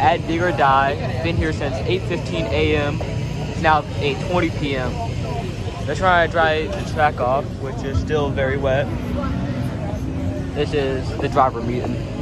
at Dig or Die. Been here since 8:15 a.m. It's now 8:20 p.m. They're trying to dry the track off, which is still very wet. This is the driver meeting.